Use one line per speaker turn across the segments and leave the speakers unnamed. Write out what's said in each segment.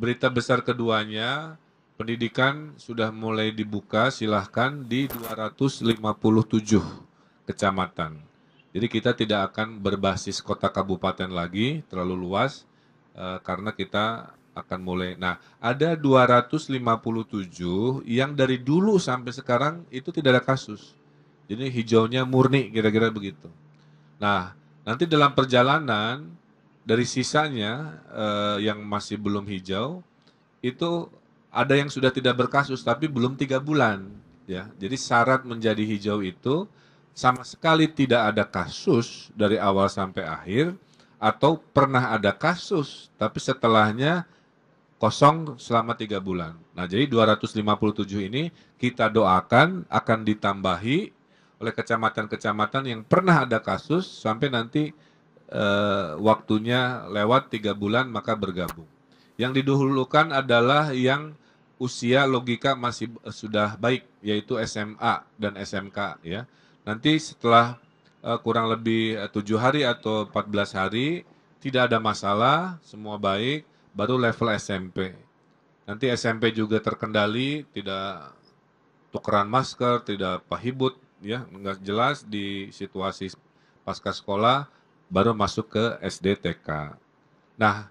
berita besar keduanya, pendidikan sudah mulai dibuka silahkan di 257 kecamatan. Jadi kita tidak akan berbasis kota kabupaten lagi terlalu luas eh, karena kita akan mulai. Nah, ada 257 yang dari dulu sampai sekarang itu tidak ada kasus. Jadi hijaunya murni kira-kira begitu. Nah, nanti dalam perjalanan dari sisanya eh, yang masih belum hijau itu ada yang sudah tidak berkasus tapi belum tiga bulan ya. Jadi syarat menjadi hijau itu sama sekali tidak ada kasus dari awal sampai akhir atau pernah ada kasus tapi setelahnya kosong selama tiga bulan. Nah jadi 257 ini kita doakan akan ditambahi oleh kecamatan-kecamatan yang pernah ada kasus sampai nanti eh, waktunya lewat tiga bulan maka bergabung. Yang didahulukan adalah yang usia logika masih eh, sudah baik yaitu SMA dan SMK ya. Nanti setelah eh, kurang lebih tujuh hari atau 14 hari tidak ada masalah, semua baik, baru level SMP. Nanti SMP juga terkendali, tidak tukeran masker, tidak pahibut, ya nggak jelas di situasi pasca sekolah baru masuk ke SD TK. Nah,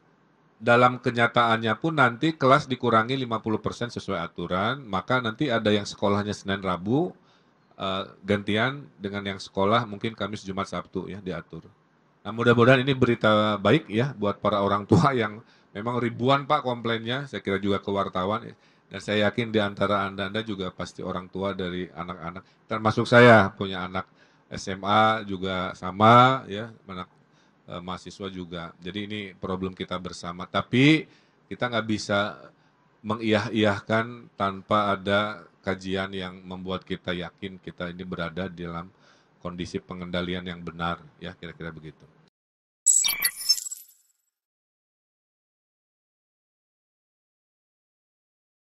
dalam kenyataannya pun nanti kelas dikurangi 50% sesuai aturan, maka nanti ada yang sekolahnya Senin Rabu uh, gantian dengan yang sekolah mungkin Kamis Jumat Sabtu ya diatur. Nah, mudah-mudahan ini berita baik ya buat para orang tua yang memang ribuan Pak komplainnya, saya kira juga ke wartawan dan saya yakin di antara Anda-Anda juga pasti orang tua dari anak-anak, termasuk saya punya anak SMA juga sama, ya, anak e, mahasiswa juga. Jadi ini problem kita bersama. Tapi kita nggak bisa mengiyah-iyahkan tanpa ada kajian yang membuat kita yakin kita ini berada dalam kondisi pengendalian yang benar, ya kira-kira begitu.